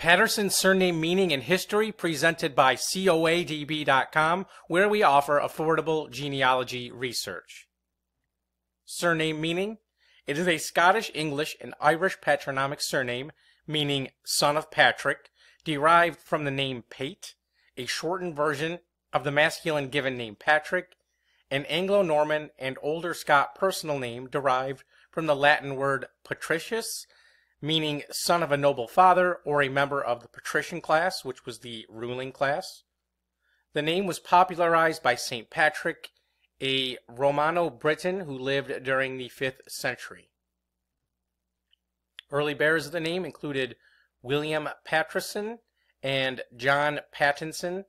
Patterson surname meaning and history presented by COADB.com, where we offer affordable genealogy research. Surname meaning it is a Scottish, English, and Irish patronymic surname meaning son of Patrick, derived from the name Pate, a shortened version of the masculine given name Patrick, an Anglo-Norman and Older Scot personal name derived from the Latin word patricius, meaning son of a noble father or a member of the patrician class, which was the ruling class. The name was popularized by St. Patrick, a Romano-Briton who lived during the 5th century. Early bearers of the name included William Paterson and John Pattinson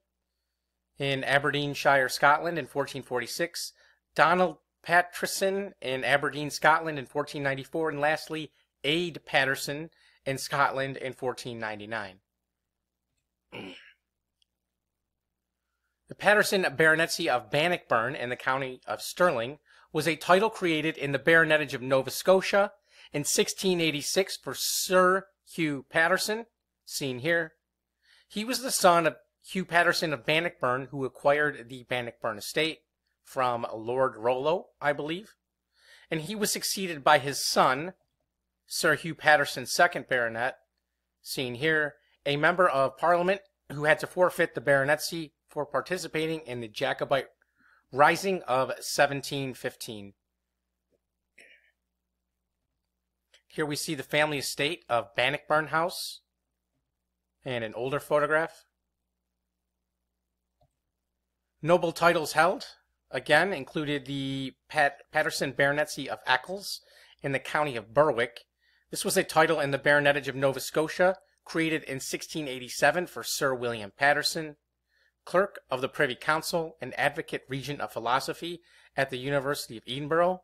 in Aberdeenshire, Scotland in 1446, Donald Paterson in Aberdeen, Scotland in 1494, and lastly, Ade Patterson in Scotland in 1499. the Patterson baronetcy of Bannockburn in the county of Stirling was a title created in the baronetage of Nova Scotia in 1686 for Sir Hugh Patterson, seen here. He was the son of Hugh Patterson of Bannockburn, who acquired the Bannockburn estate from Lord Rollo, I believe. And he was succeeded by his son, Sir Hugh Patterson, second baronet, seen here, a member of Parliament who had to forfeit the baronetcy for participating in the Jacobite Rising of 1715. Here we see the family estate of Bannockburn House and an older photograph. Noble titles held, again, included the Pat Patterson Baronetcy of Eccles in the county of Berwick. This was a title in the baronetage of Nova Scotia, created in 1687 for Sir William Patterson, clerk of the Privy Council and advocate regent of philosophy at the University of Edinburgh.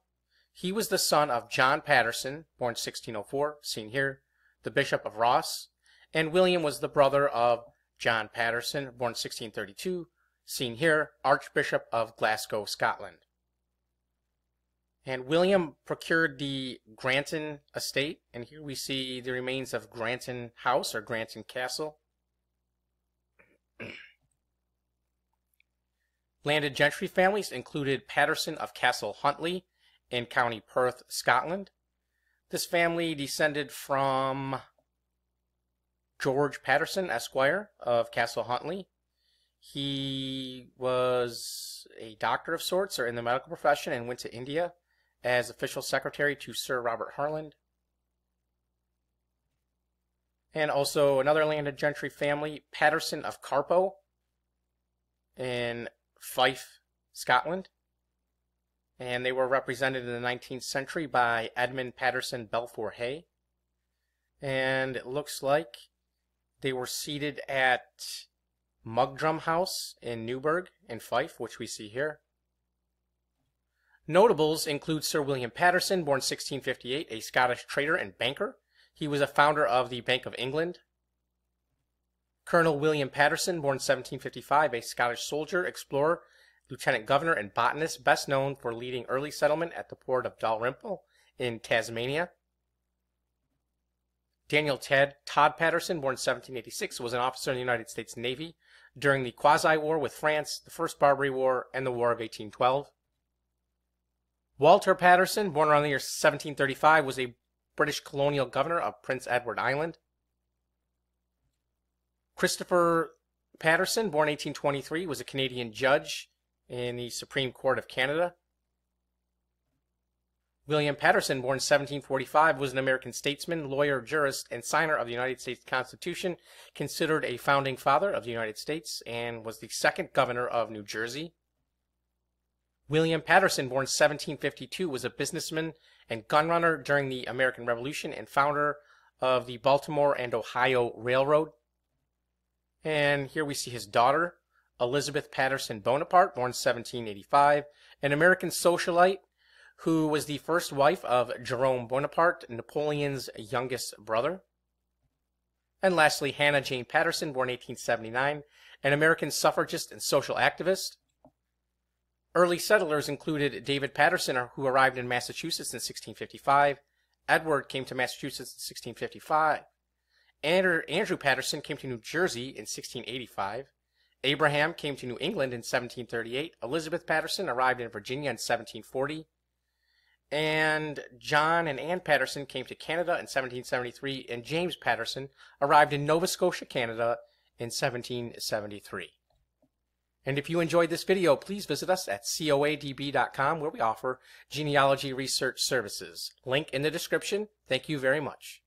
He was the son of John Patterson, born 1604, seen here, the Bishop of Ross, and William was the brother of John Patterson, born 1632, seen here, Archbishop of Glasgow, Scotland. And William procured the Granton estate, and here we see the remains of Granton House or Granton Castle. Landed gentry families included Patterson of Castle Huntly in County Perth, Scotland. This family descended from George Patterson, Esquire of Castle Huntly. He was a doctor of sorts or in the medical profession and went to India as official secretary to Sir Robert Harland. And also another landed gentry family, Patterson of Carpow in Fife, Scotland and they were represented in the 19th century by Edmund Patterson Balfour Hay. And it looks like they were seated at Mugdrum House in Newburgh in Fife, which we see here. Notables include Sir William Patterson, born 1658, a Scottish trader and banker. He was a founder of the Bank of England. Colonel William Patterson, born 1755, a Scottish soldier, explorer, lieutenant governor and botanist, best known for leading early settlement at the port of Dalrymple in Tasmania. Daniel Ted Todd Patterson, born 1786, was an officer in the United States Navy during the Quasi-War with France, the First Barbary War, and the War of 1812. Walter Patterson, born around the year 1735, was a British colonial governor of Prince Edward Island. Christopher Patterson, born 1823, was a Canadian judge in the Supreme Court of Canada. William Patterson, born 1745, was an American statesman, lawyer, jurist, and signer of the United States Constitution, considered a founding father of the United States, and was the second governor of New Jersey. William Patterson, born 1752, was a businessman and gunrunner during the American Revolution and founder of the Baltimore and Ohio Railroad. And here we see his daughter, Elizabeth Patterson Bonaparte, born 1785, an American socialite who was the first wife of Jerome Bonaparte, Napoleon's youngest brother. And lastly, Hannah Jane Patterson, born 1879, an American suffragist and social activist. Early settlers included David Patterson, who arrived in Massachusetts in 1655. Edward came to Massachusetts in 1655. Andrew, Andrew Patterson came to New Jersey in 1685. Abraham came to New England in 1738. Elizabeth Patterson arrived in Virginia in 1740. And John and Ann Patterson came to Canada in 1773. And James Patterson arrived in Nova Scotia, Canada in 1773. And if you enjoyed this video, please visit us at coadb.com where we offer genealogy research services. Link in the description. Thank you very much.